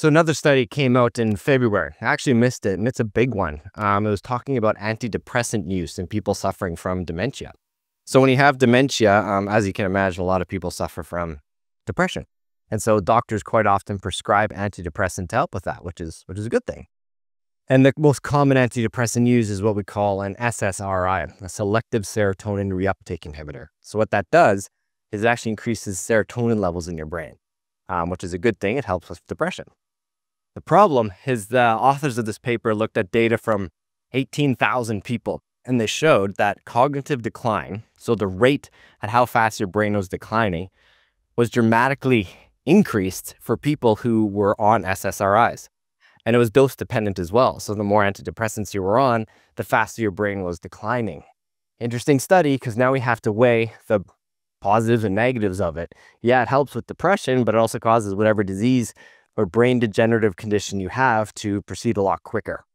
So another study came out in February. I actually missed it, and it's a big one. Um, it was talking about antidepressant use in people suffering from dementia. So when you have dementia, um, as you can imagine, a lot of people suffer from depression, and so doctors quite often prescribe antidepressant to help with that, which is which is a good thing. And the most common antidepressant used is what we call an SSRI, a selective serotonin reuptake inhibitor. So what that does is it actually increases serotonin levels in your brain, um, which is a good thing. It helps with depression. The problem is the authors of this paper looked at data from 18,000 people, and they showed that cognitive decline, so the rate at how fast your brain was declining, was dramatically increased for people who were on SSRIs. And it was dose dependent as well. So the more antidepressants you were on, the faster your brain was declining. Interesting study because now we have to weigh the positives and negatives of it. Yeah, it helps with depression, but it also causes whatever disease or brain degenerative condition you have to proceed a lot quicker.